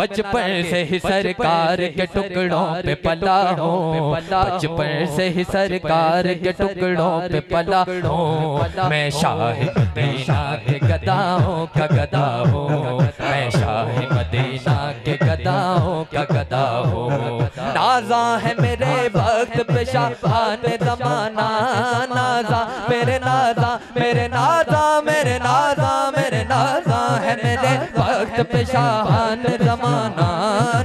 बचपन से ही सरकार के टुकड़ों पे पला हो। बचपन से ही सरकार के टुकड़ों पे पला हो। मैं शाह मदीना के गदाओं का गदा हो। मैं शाह मदीना के गदाओं का गदा हो। नाजा है मेरे वक्त पे शाहान जमाना। नाजा मेरे नाजा नाजा है मेरे वक्त पे शाहान जमाना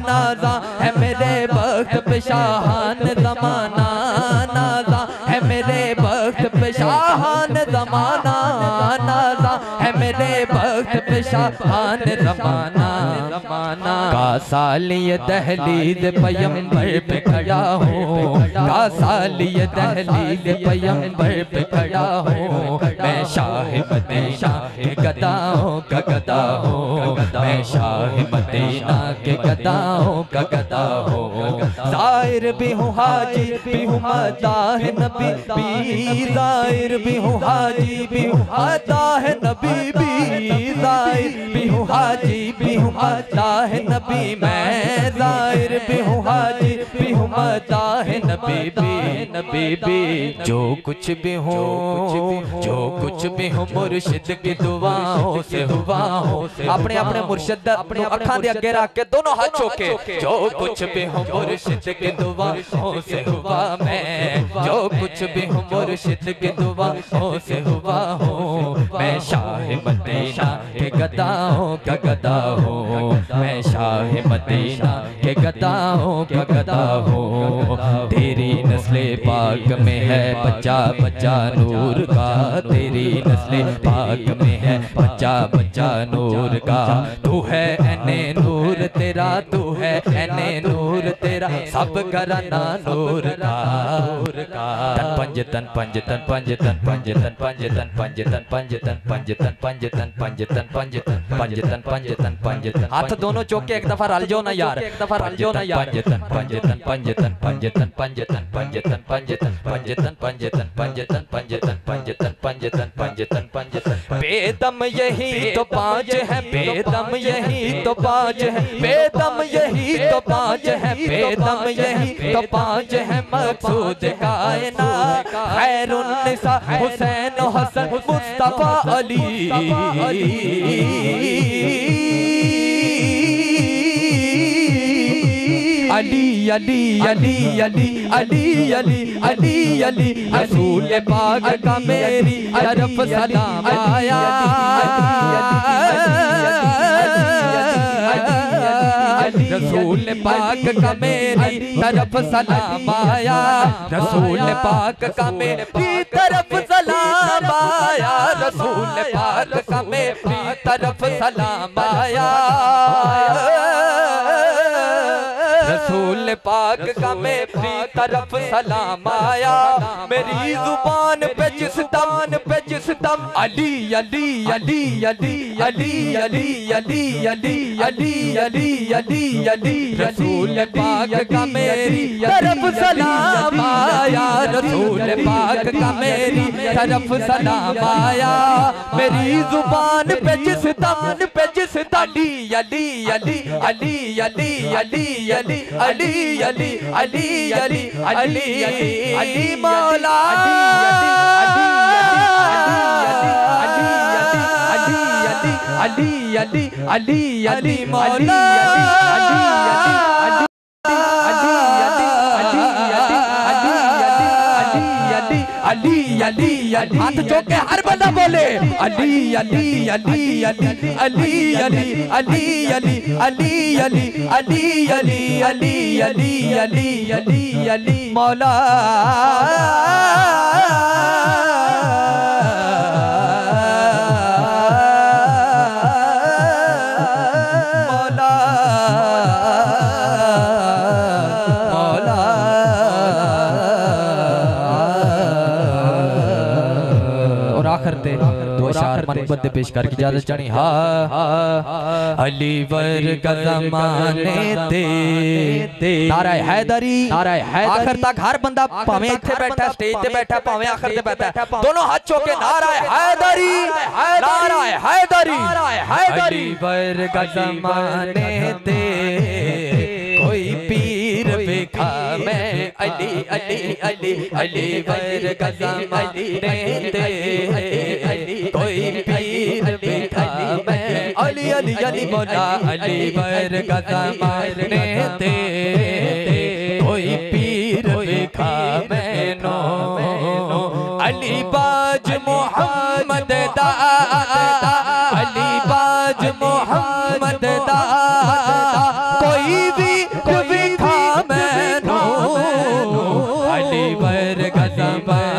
नाजा है मेरे वक्त पे शाहान जमाना नाजा है मेरे वक्त पे शाहान जमाना नाजा है मेरे वक्त पे शाहान जमाना। जमाना का साल ये दहलीद पयंबर पे खड़ा हो, का साल ये दहलीद पयंबर पे खड़ा हो, मैं शाह के गदाओं का गदा हो मैं शाह मदीना के गदाओं का गदा हो ज़ाहिर भी हूँ हाजी भी हूँ मदाह नबी भी ज़ाहिर भी हूँ हाजी भी हूँ मदाह नबी भी ज़ाहिर भी हूँ हाजी भी हूँ मदाह नबी मैं ज़ाहिर भी हूँ हाजी भी हूँ मदाह नबी भी नबी भी जो कुछ भी हो जो कुछ भी हो मुर्शिद की दुआओं से हुआ हो। अपने अपने मुर्शिद अपने अखा दे अगे रख के दोनों हाथ चोके जो कुछ भी हो मुर्शिद की दुआओं से हुआ मैं जो कुछ भी हो मुर्शिद की दुआओं से हुआ हो मैं शाह मदीना के गदाओं का गदा हो मैं शाह मदीना के गदाओं का गदा हो। तेरी नस्ले पाक में है बच्चा बच्चा नूर का तेरी नस्ले पाक में है बच्चा बच्चा नूर का तू है एने नूर तेरा तू है एने नूर तेरा सब कराना नूर का नूर का तन पंज तन पंज तन पंज तन पंज तन पंज तन पंज तन पंज तन पंज तन पंज तन पंज तन पंज तन पंज तन पंज तन पंज तन हाथ दोनों चौके एक दफ़ा रल जाओ ना यार एक दफ़ा रल जाओ ना यार पंज तन पंज तन पंज तन पंज तन तन पंज तन पंज तन पंज तन पंज तन पंज तन बेदम यही तो पाँच है बेदम यही तो पाँच है बेदम यही तो पाँच है बेदम यही तो पाँच है मकसूद कायना खैरुन्निसा हुसैन हसन मुस्तफ़ा अली अली अली अली अली अली अली अली अली रसूल पाक का मेरी तरफ़ सलाम आया रसूल पाक का मेरी तरफ़ सलाम आया रसूल पाक का मेरी तरफ़ सलाम आया रसूल पाक का मेरी तरफ़ सलाम आया का मेरी तरफ़ सलाम आया मेरी ज़ुबान पे जिस दान पे जिस दम अली अली अली अली अली अली अली अली अली अली अली अली रसूल पाक का मेरी सलाम अली पाक का मेरी तरफ़ सलाम आया मेरी ज़ुबान पे जिस दान पे जिस अली अली अली अली अली अली अली अली अली अली अली अली अली मौला अली अली अली अली मौला अली अली अली हाथ चौके हर बंदा बोले अली अली अली अली अली अली अली अली अली अली अली अली अली अली अली अली अली मौला करते। दो चार मन बंद पेश करके ज़्यादा जानी हा अलीवर का जमाने ते ते नारा हैदरी नारा हैदरी। आखिर तक हर बंदा भावे ਇੱਥੇ बैठा स्टेज पे बैठा भावे आखिर ਤੇ बैठा। दोनों हाथ चौक के नारा हैदरी नारा हैदरी। हैदरी। अलीवर का ते कोई पीर बेखा मैं अली अली अली अली वर कदम अली अली अली बोला अली अली वर्गा जमाने ते कोई पीर बेखा मैनो अली बाज मोहम्मद दा अली बाज मोहम्मद दा कोई भी विखा मैनो अली वर्गा जमाने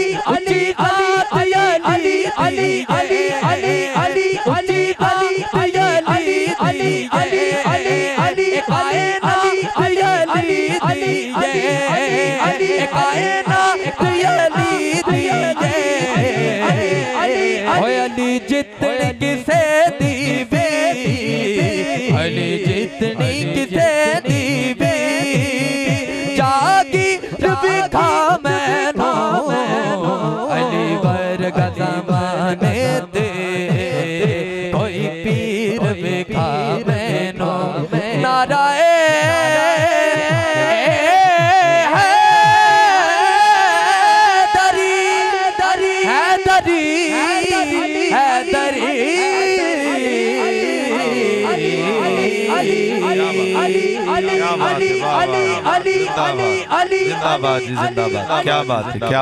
I, am. अली हैदरी क्या बात है क्या बात है क्या